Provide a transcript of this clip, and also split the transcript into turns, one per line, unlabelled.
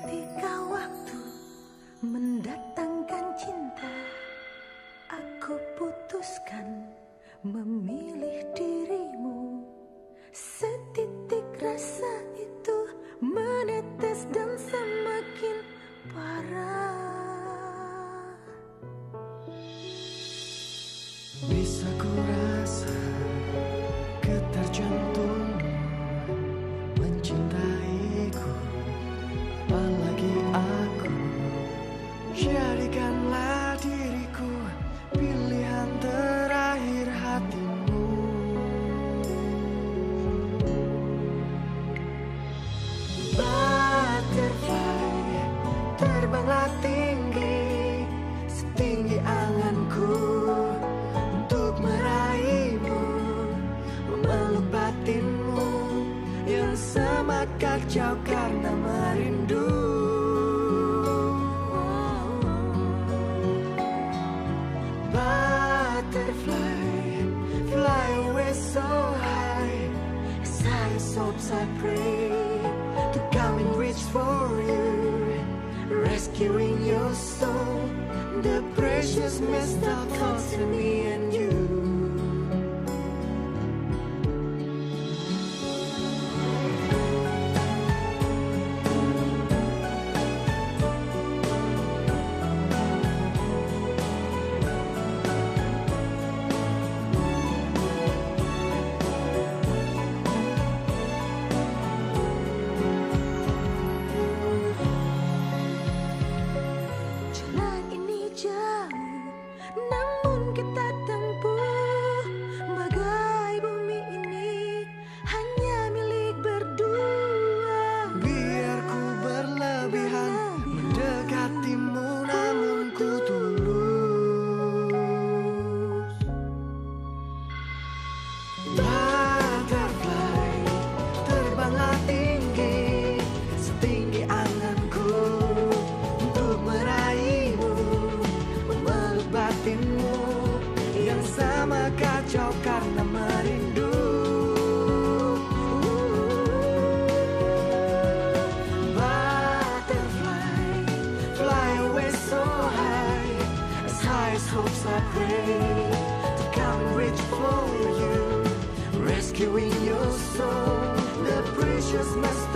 Ketika waktu mendatangkan cinta Aku putuskan memilih dirimu. Setitik rasa itu menetes dan semakin parah.
Bisa ku rasa tinggi Setinggi anganku Untuk meraihmu Memeluk batinmu Yang semakin jauh Carrying your soul, the precious mess that comes to me and you. Batinmu Yang sama kacau karena merindu. Butterfly Fly away so high As high as hopes I pray To come reach for you Rescuing your soul. The precious messed